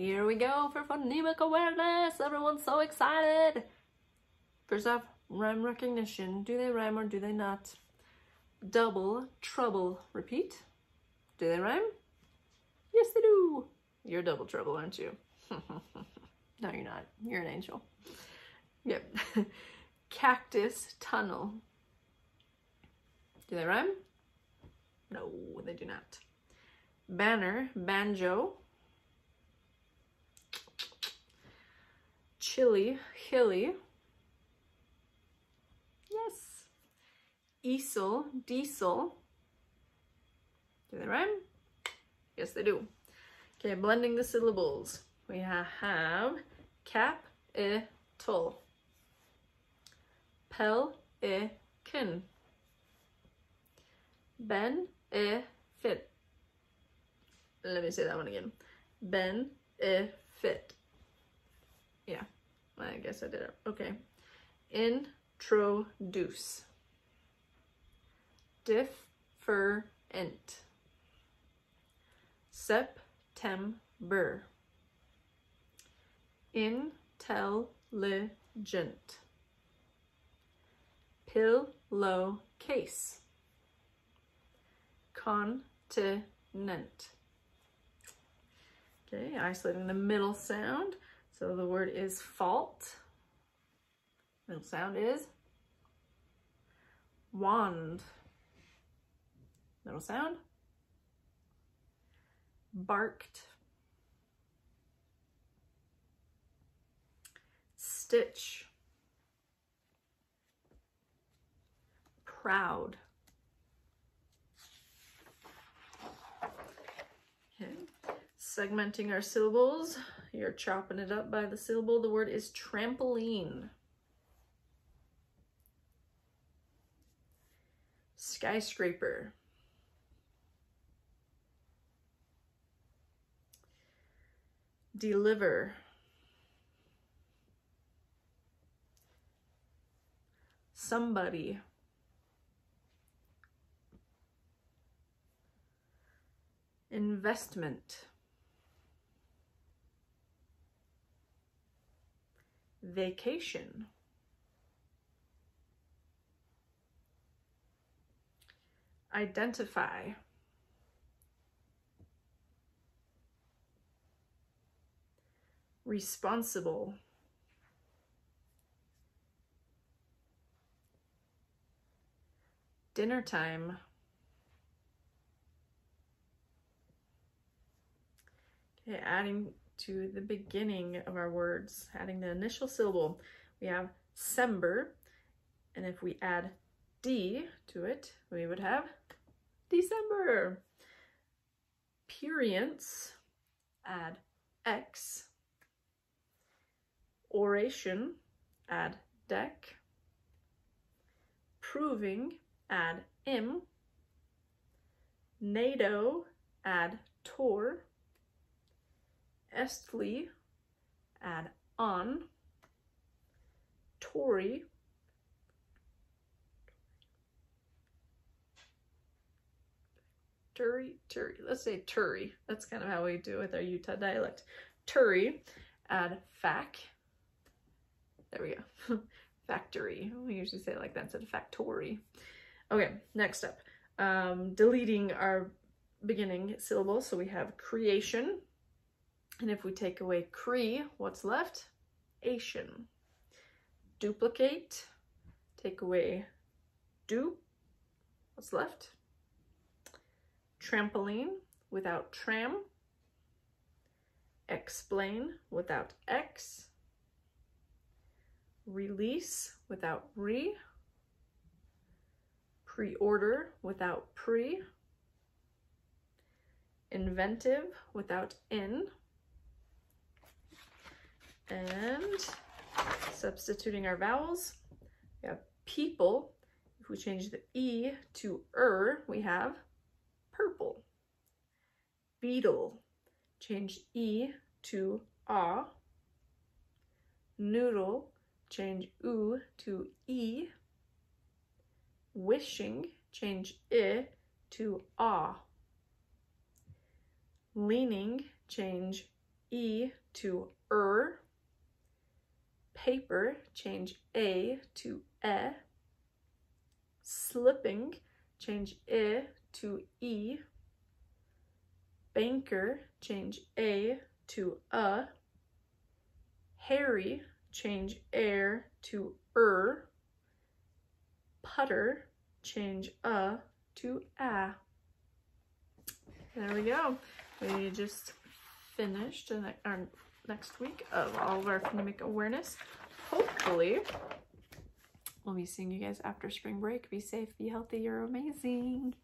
Here we go for phonemic awareness. Everyone's so excited. First off, rhyme recognition. Do they rhyme or do they not? Double trouble. Repeat. Do they rhyme? Yes, they do. You're double trouble, aren't you? no, you're not. You're an angel. Yep. Cactus tunnel. Do they rhyme? No, they do not. Banner, banjo. Chili, hilly. Yes. Easel, diesel. Do they rhyme? Yes, they do. Okay, blending the syllables. We have cap, e, tull. Pel, e, kin. Ben, e, fit. Let me say that one again. Ben, e, fit. Guess I did it. Okay. Introduce. Different. September. Intelligent. Pillowcase. Continent. Okay, isolating the middle sound. So the word is fault. Middle sound is wand. Middle sound barked. Stitch. Proud. Okay. Segmenting our syllables. You're chopping it up by the syllable. The word is trampoline. Skyscraper. deliver. Somebody. Investment. Vacation. Identify. responsible. Dinner time. Okay, adding to the beginning of our words, adding the initial syllable, we have Sember, and if we add D to it, we would have December. Purience, add X, oration, add deck, proving, add im, NATO, add tor, estly, add on, Tory, Turi, Turi, let's say Turi. That's kind of how we do it with our Utah dialect. Turi, add fac, there we go. Factory. We usually say it like that instead of factory. Okay, next up. Um, deleting our beginning syllable. So we have creation. And if we take away cre, what's left? Asian. Duplicate. Take away do. What's left? Trampoline without tram. Explain without x release without re, pre-order without pre, inventive without in, and substituting our vowels, we have people. If we change the E to er, we have purple. Beetle, change E to ah. Noodle, change u to e. Wishing, change i to ah. Leaning, change E to er. Paper, change A to e. Slipping, change I to E. Banker, change A to a. Harry, change air to er. Putter, change a to a. There we go. We just finished our next week of all of our phonemic awareness. Hopefully, we'll be seeing you guys after spring break. Be safe, be healthy, you're amazing.